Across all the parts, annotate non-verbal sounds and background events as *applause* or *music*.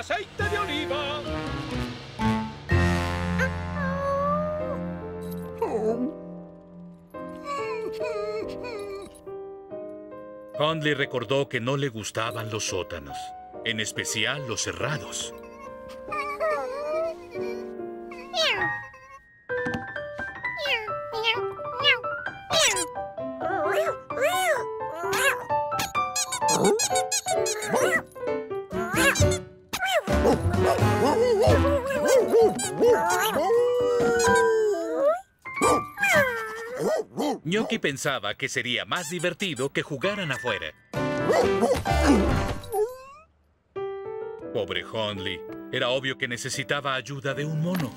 aceite de oliva. Hundley recordó que no le gustaban los sótanos, en especial los cerrados. Gnocchi pensaba que sería más divertido que jugaran afuera. Pobre Hundley. Era obvio que necesitaba ayuda de un mono.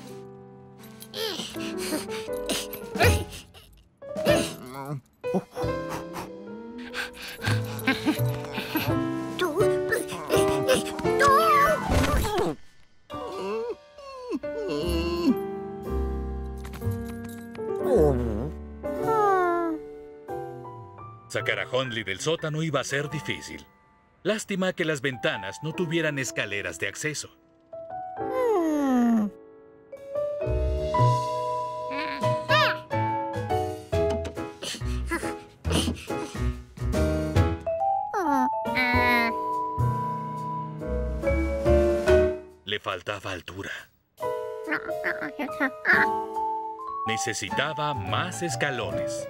Sacar a Hundley del sótano iba a ser difícil. Lástima que las ventanas no tuvieran escaleras de acceso. Le faltaba altura. Necesitaba más escalones.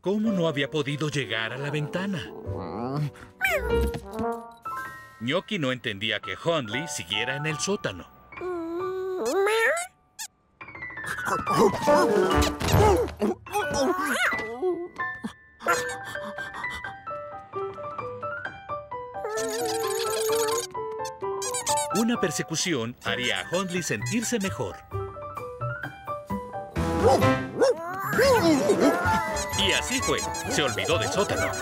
¿Cómo no había podido llegar a la ventana? Gnocchi no entendía que Hundley siguiera en el sótano. Una persecución haría a Hundley sentirse mejor. Y así fue. Se olvidó del sótano.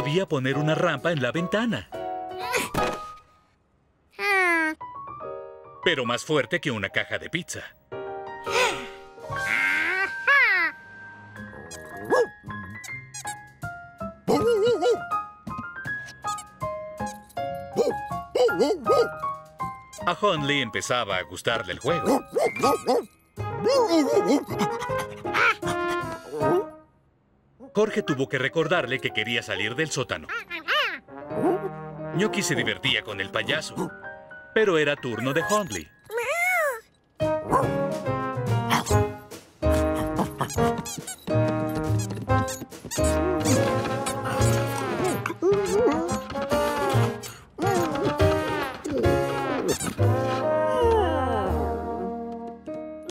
Podía poner una rampa en la ventana. Pero más fuerte que una caja de pizza. A Hundley empezaba a gustarle el juego. *laughs* Jorge tuvo que recordarle que quería salir del sótano. Gnocchi se divertía con el payaso, pero era turno de Hundley.